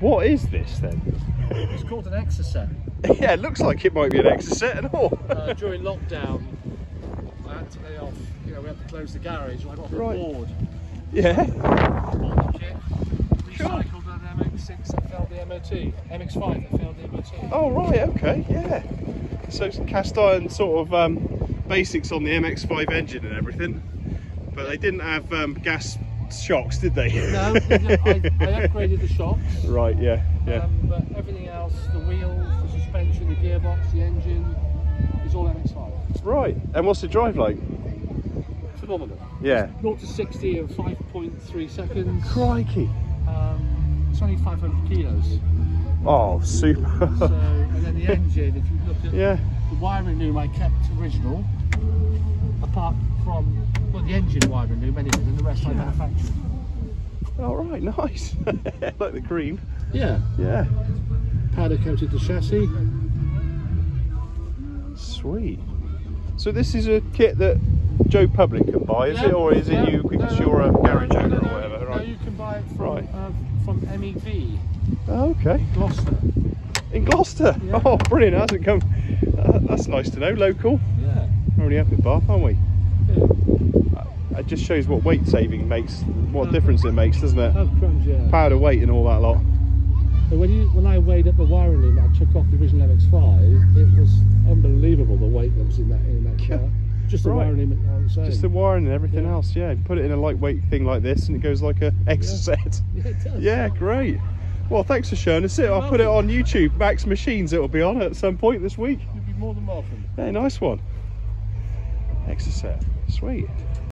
What is this then? It's called an Exocet. yeah, it looks like it might be an Exocet and all. Uh, during lockdown, I had to lay off. You know, we had to close the garage. I got off Right. board. yeah. Bought the kit. Recycled an MX6 that failed the MOT. MX5 that failed the MOT. Oh right, okay, yeah. So it's cast iron sort of um, basics on the MX-5 engine and everything, but they didn't have um, gas shocks, did they? No, I, I upgraded the shocks. right, yeah, yeah. Um, but everything else, the wheels, the suspension, the gearbox, the engine, is all MX5. right. And what's the drive like? Phenomenal. Yeah. 0 to 60 in 5.3 seconds. Crikey. Um, it's only 500 kilos. Oh, super. So, and then the engine, if you look at yeah. the wiring loom, I kept original, apart from the engine wiring loom anyway, and the rest I manufactured. All right, nice. like the green. Yeah, Yeah. powder coated the chassis. Sweet. So this is a kit that Joe Public can buy, is it, or is it No, you because no, you're a garage no, owner no, or whatever? No, Right. you can buy it from Right. uh, from MEV, Oh, okay. Gloucester. In Gloucester. Yeah. Oh, brilliant! Hasn't come. Uh, that's nice to know. Local. Yeah. We're only up in Bath, aren't we? yeah. It just shows what weight saving makes, what Uh, difference it makes, doesn't it? Oh crumbs, yeah. Powder weight and all that lot. But when you when I weighed up the wiring loom, I took off the original MX5. It was unbelievable the weight that was in that in that car. Just the Right. wiring loom. Just the wiring and everything Yeah. else. Yeah. Put it in a lightweight thing like this, and it goes like a Exocet. yeah, it does. Yeah, great. Well, thanks for showing us it. I'll put it on YouTube. Mac's Machines, it'll be on at some point this week. You'd be more than welcome. Hey, nice one. Exocet. Sweet.